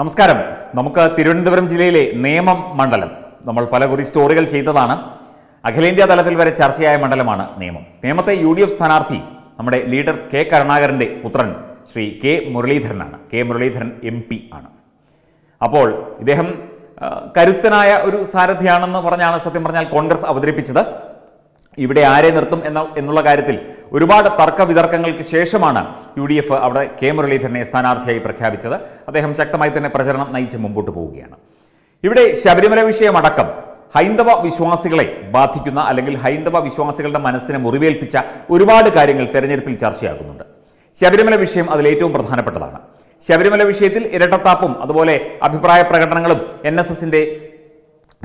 നമസ്കാരം. നമുക്ക് തിരുവനന്തപുരം ജില്ലയിലെ നേമം മണ്ഡലം. നമ്മൾ പല കുറി സ്റ്റോറികൾ ചെയ്തതാണ്. അഖിലേന്ത്യാ തലത്തിൽ വരെ ചർച്ചയായ മണ്ഡലമാണ് നേമം. നേമത്തെ യു ഡി എഫ് സ്ഥാനാർത്ഥി നമ്മുടെ ലീഡർ കെ കരുണാകരന്റെ പുത്രൻ ശ്രീ കെ മുരളീധരനാണ്. കെ മുരളീധരൻ എം പി ആണ്. അപ്പോൾ ഇദ്ദേഹം കരുത്തനായ ഒരു സാരഥിയാണെന്ന് പറഞ്ഞാണ് സത്യം പറഞ്ഞാൽ കോൺഗ്രസ് അവതരിപ്പിച്ചത്. ഇവിടെ ആരെ നിർത്തും എന്ന എന്നുള്ള കാര്യത്തിൽ ഒരുപാട് തർക്ക വിതർക്കങ്ങൾക്ക് ശേഷമാണ് യു ഡി എഫ് അവിടെ കെ മുരളീധരനെ സ്ഥാനാർത്ഥിയായി പ്രഖ്യാപിച്ചത്. അദ്ദേഹം ശക്തമായി തന്നെ പ്രചരണം നയിച്ച് മുമ്പോട്ട് പോവുകയാണ്. ഇവിടെ ശബരിമല വിഷയമടക്കം ഹൈന്ദവ വിശ്വാസികളെ ബാധിക്കുന്ന അല്ലെങ്കിൽ ഹൈന്ദവ വിശ്വാസികളുടെ മനസ്സിനെ മുറിവേൽപ്പിച്ച ഒരുപാട് കാര്യങ്ങൾ തെരഞ്ഞെടുപ്പിൽ ചർച്ചയാകുന്നുണ്ട്. ശബരിമല വിഷയം അതിൽ ഏറ്റവും പ്രധാനപ്പെട്ടതാണ്. ശബരിമല വിഷയത്തിൽ ഇരട്ടത്താപ്പും അതുപോലെ അഭിപ്രായ പ്രകടനങ്ങളും എൻ എസ് എസിന്റെ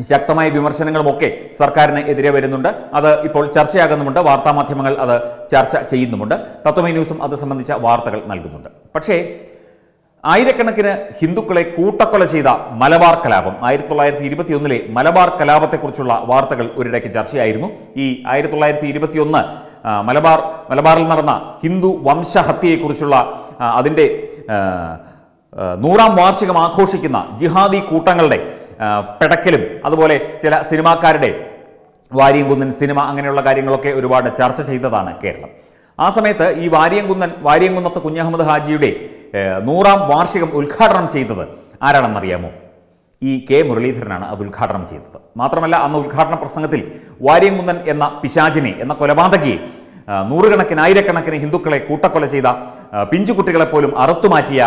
ശക്തമായ വിമർശനങ്ങളുമൊക്കെ സർക്കാരിന് എതിരെ വരുന്നുണ്ട്. അത് ഇപ്പോൾ ചർച്ചയാകുന്നുമുണ്ട്. വാർത്താമാധ്യമങ്ങൾ അത് ചർച്ച ചെയ്യുന്നുമുണ്ട്. തത്വമൈ ന്യൂസും അത് സംബന്ധിച്ച വാർത്തകൾ നൽകുന്നുണ്ട്. പക്ഷേ ആയിരക്കണക്കിന് ഹിന്ദുക്കളെ കൂട്ടക്കൊല ചെയ്ത മലബാർ കലാപം ആയിരത്തി തൊള്ളായിരത്തി ഇരുപത്തിയൊന്നിലെ മലബാർ കലാപത്തെക്കുറിച്ചുള്ള വാർത്തകൾ ഒരിടയ്ക്ക് ചർച്ചയായിരുന്നു. ഈ ആയിരത്തി തൊള്ളായിരത്തി ഇരുപത്തിയൊന്ന് മലബാർ മലബാറിൽ നടന്ന ഹിന്ദു വംശഹത്യയെക്കുറിച്ചുള്ള അതിന്റെ നൂറാം വാർഷികം ആഘോഷിക്കുന്ന ജിഹാദി കൂട്ടങ്ങളുടെ പെടക്കലും അതുപോലെ ചില സിനിമാക്കാരുടെ വാരിയംകുന്നൻ സിനിമ അങ്ങനെയുള്ള കാര്യങ്ങളൊക്കെ ഒരുപാട് ചർച്ച ചെയ്തതാണ് കേരളം. ആ സമയത്ത് ഈ വാരിയംകുന്നൻ വാരിയംകുന്നത്ത് കുഞ്ഞഹമ്മദ് ഹാജിയുടെ നൂറാം വാർഷികം ഉദ്ഘാടനം ചെയ്തത് ആരാണെന്നറിയാമോ? ഈ കെ. മുരളീധരനാണ് അത് ഉദ്ഘാടനം ചെയ്തത്. മാത്രമല്ല അന്ന് ഉദ്ഘാടന പ്രസംഗത്തിൽ വാര്യംകുന്നൻ എന്ന പിശാചിനെ എന്ന കൊലപാതകിയെ നൂറുകണക്കിന് ആയിരക്കണക്കിന് ഹിന്ദുക്കളെ കൂട്ടക്കൊല ചെയ്ത പിഞ്ചുകുട്ടികളെപ്പോലും പിഞ്ചുകുട്ടികളെ പോലും അറുത്തുമാറ്റിയ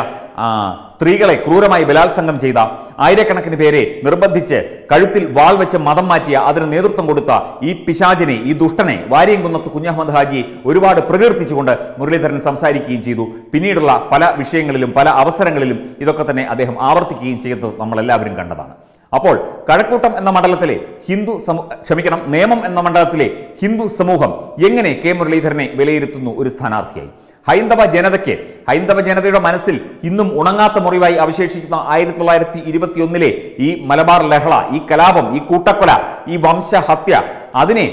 സ്ത്രീകളെ ക്രൂരമായി ബലാത്സംഗം ചെയ്ത ആയിരക്കണക്കിന് പേരെ നിർബന്ധിച്ച് കഴുത്തിൽ വാൾ വെച്ച് മതം മാറ്റിയ അതിന് നേതൃത്വം കൊടുത്ത ഈ പിശാചിനെ ഈ ദുഷ്ടനെ വാരിയംകുന്നത്ത് കുഞ്ഞഹമ്മദ് ഹാജി ഒരുപാട് പ്രകീർത്തിച്ചുകൊണ്ട് മുരളീധരൻ സംസാരിക്കുകയും ചെയ്തു. പിന്നീടുള്ള പല വിഷയങ്ങളിലും പല അവസരങ്ങളിലും ഇതൊക്കെ തന്നെ അദ്ദേഹം ആവർത്തിക്കുകയും ചെയ്തത് നമ്മളെല്ലാവരും കണ്ടതാണ്. അപ്പോൾ കഴക്കൂട്ടം എന്ന മണ്ഡലത്തിലെ ഹിന്ദു സമൂ ക്ഷമിക്കണം നേമം എന്ന മണ്ഡലത്തിലെ ഹിന്ദു സമൂഹം എങ്ങനെ കെ മുരളീധരനെ വിലയിരുത്തുന്നു ഒരു സ്ഥാനാർത്ഥിയായി? ഹൈന്ദവ ജനതയ്ക്ക് ഹൈന്ദവ ജനതയുടെ മനസ്സിൽ ഇന്നും ഉണങ്ങാത്ത മുറിവായി അവശേഷിക്കുന്ന ആയിരത്തി തൊള്ളായിരത്തി ഇരുപത്തിയൊന്നിലെ ഈ മലബാർ ലഹള ഈ കലാപം ഈ കൂട്ടക്കൊല ഈ വംശഹത്യ അതിനെ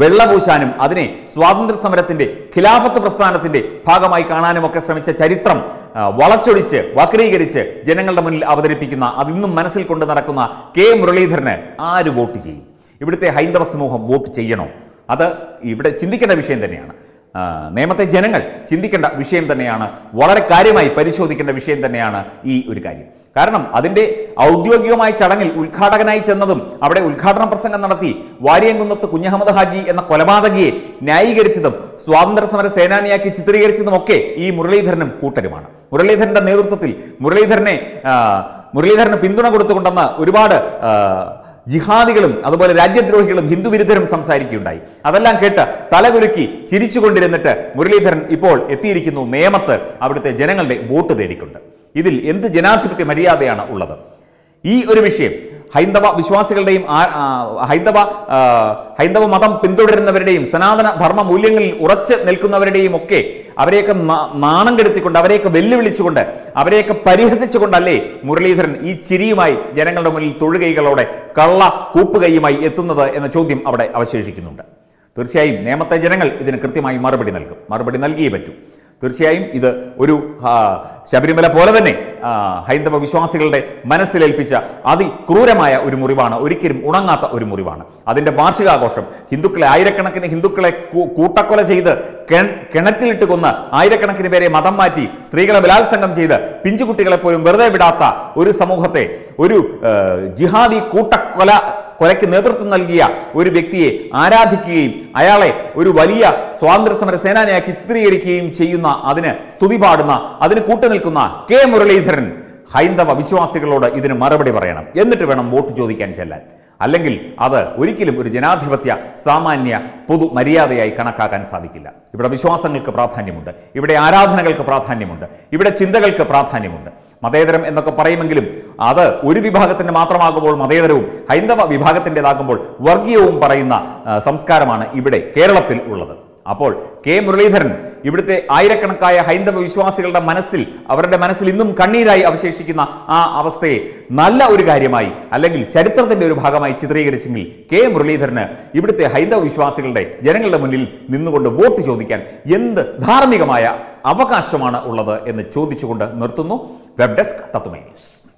വെള്ളപൂശാനും അതിനെ സ്വാതന്ത്ര്യ സമരത്തിന്റെ ഖിലാഫത്ത് പ്രസ്ഥാനത്തിന്റെ ഭാഗമായി കാണാനും ഒക്കെ ശ്രമിച്ച ചരിത്രം വളച്ചൊടിച്ച് വക്രീകരിച്ച് ജനങ്ങളുടെ മുന്നിൽ അവതരിപ്പിക്കുന്ന അതിന്നും മനസ്സിൽ കൊണ്ട് നടക്കുന്ന കെ മുരളീധരന് ആര് വോട്ട് ചെയ്യും? ഇവിടുത്തെ ഹൈന്ദവ സമൂഹം വോട്ട് ചെയ്യണോ? അത് ഇവിടെ ചിന്തിക്കേണ്ട വിഷയം തന്നെയാണ്. ആ, നേമത്തെ ജനങ്ങൾ ചിന്തിക്കേണ്ട വിഷയം തന്നെയാണ് വളരെ കാര്യമായി പരിശോധിക്കേണ്ട വിഷയം തന്നെയാണ് ഈ ഒരു കാര്യം. കാരണം അതിന്റെ ഔദ്യോഗികമായ ചടങ്ങിൽ ഉദ്ഘാടകനായി ചെന്നതും അവിടെ ഉദ്ഘാടന പ്രസംഗം നടത്തി വാര്യംകുന്നത്ത് കുഞ്ഞഹമ്മദ് ഹാജി എന്ന കൊലപാതകയെ ന്യായീകരിച്ചതും സ്വാതന്ത്ര്യ സമര സേനാനിയാക്കി ചിത്രീകരിച്ചതും ഒക്കെ ഈ മുരളീധരനും കൂട്ടരുമാണ്. മുരളീധരന്റെ നേതൃത്വത്തിൽ മുരളീധരനെ മുരളീധരന് പിന്തുണ കൊടുത്തുകൊണ്ടെന്ന് ഒരുപാട് ജിഹാദികളും അതുപോലെ രാജ്യദ്രോഹികളും ഹിന്ദു വിരുദ്ധരും സംസാരിക്കുകയുണ്ടായി. അതെല്ലാം കേട്ട് തലകുലുക്കി ചിരിച്ചുകൊണ്ടിരുന്നിട്ട് മുരളീധരൻ ഇപ്പോൾ എത്തിയിരിക്കുന്നു നേമത്ത് അവിടുത്തെ ജനങ്ങളുടെ വോട്ട് തേടിക്കൊണ്ട്. ഇതിൽ എന്ത് ജനാധിപത്യ മര്യാദയാണ് ഉള്ളത്? ഈ ഒരു വിഷയം ഹൈന്ദവ വിശ്വാസികളുടെയും ഹൈന്ദവ ഹൈന്ദവ മതം പിന്തുടരുന്നവരുടെയും സനാതന ധർമ്മ മൂല്യങ്ങളിൽ ഉറച്ച് നിൽക്കുന്നവരുടെയും ഒക്കെ അവരെയൊക്കെ നാണം കെടുത്തിക്കൊണ്ട് അവരെയൊക്കെ വെല്ലുവിളിച്ചുകൊണ്ട് അവരെയൊക്കെ പരിഹസിച്ചുകൊണ്ടല്ലേ മുരളീധരൻ ഈ ചിരിയുമായി ജനങ്ങളുടെ മുന്നിൽ തൊഴുകൈകളോടെ കള്ള കൂപ്പുകൈയുമായി എത്തുന്നത് എന്ന ചോദ്യം അവിടെ അവശേഷിക്കുന്നുണ്ട്. തീർച്ചയായും നേമത്തെ ജനങ്ങൾ ഇതിന് കൃത്യമായി മറുപടി നൽകും. മറുപടി നൽകിയേ പറ്റൂ. തീർച്ചയായും ഇത് ഒരു ശബരിമല പോലെ തന്നെ ഹൈന്ദവ വിശ്വാസികളുടെ മനസ്സിലേൽപ്പിച്ച അതിക്രൂരമായ ഒരു മുറിവാണ് ഒരിക്കലും ഉണങ്ങാത്ത ഒരു മുറിവാണ്. അതിന്റെ വാർഷികാഘോഷം ഹിന്ദുക്കളെ ആയിരക്കണക്കിന് ഹിന്ദുക്കളെ കൂട്ടക്കൊല ചെയ്ത് കിണറ്റിലിട്ട് കൊന്ന് ആയിരക്കണക്കിന് പേരെ മതം മാറ്റി സ്ത്രീകളെ ബലാത്സംഗം ചെയ്ത് പിഞ്ചുകുട്ടികളെ പോലും വെറുതെ വിടാത്ത ഒരു സമൂഹത്തെ ഒരു ജിഹാദി കൂട്ടക്കൊല കൊലയ്ക്ക് നേതൃത്വം നൽകിയ ഒരു വ്യക്തിയെ ആരാധിക്കുകയും അയാളെ ഒരു വലിയ സ്വാതന്ത്ര്യ സമര സേനാനിയാക്കി ചിത്രീകരിക്കുകയും ചെയ്യുന്ന അതിന് സ്തുതി പാടുന്ന അതിന് കൂട്ടുനിൽക്കുന്ന കെ മുരളീധരൻ ഹൈന്ദവ വിശ്വാസികളോട് ഇതിന് മറുപടി പറയണം. എന്നിട്ട് വേണം വോട്ട് ചോദിക്കാൻ ചെല്ലാൻ. അല്ലെങ്കിൽ അത് ഒരിക്കലും ഒരു ജനാധിപത്യ സാമാന്യ പൊതു മര്യാദയായി കണക്കാക്കാൻ സാധിക്കില്ല. ഇവിടെ വിശ്വാസങ്ങൾക്ക് പ്രാധാന്യമുണ്ട്. ഇവിടെ ആരാധനകൾക്ക് പ്രാധാന്യമുണ്ട്. ഇവിടെ ചിന്തകൾക്ക് പ്രാധാന്യമുണ്ട്. മതേതരം എന്നൊക്കെ പറയുമെങ്കിലും അത് ഒരു വിഭാഗത്തിന്റെ മാത്രമാകുമ്പോൾ മതേതരവും ഹൈന്ദവ വിഭാഗത്തിന്റെതാകുമ്പോൾ വർഗീയവും പറയുന്ന സംസ്കാരമാണ് ഇവിടെ കേരളത്തിൽ ഉള്ളത്. അപ്പോൾ കെ മുരളീധരൻ ഇവിടുത്തെ ആയിരക്കണക്കായ ഹൈന്ദവ വിശ്വാസികളുടെ മനസ്സിൽ അവരുടെ മനസ്സിൽ ഇന്നും കണ്ണീരായി അവശേഷിക്കുന്ന ആ അവസ്ഥയെ നല്ല ഒരു കാര്യമായി അല്ലെങ്കിൽ ചരിത്രത്തിന്റെ ഒരു ഭാഗമായി ചിത്രീകരിച്ചെങ്കിൽ കെ മുരളീധരന് ഇവിടുത്തെ ഹൈന്ദവ വിശ്വാസികളുടെ ജനങ്ങളുടെ മുന്നിൽ നിന്നുകൊണ്ട് വോട്ട് ചോദിക്കാൻ എന്ത് ധാർമ്മികമായ അവകാശമാണ് ഉള്ളത് എന്ന് ചോദിച്ചുകൊണ്ട് നിർത്തുന്നു. Web desk Tatwamayi news.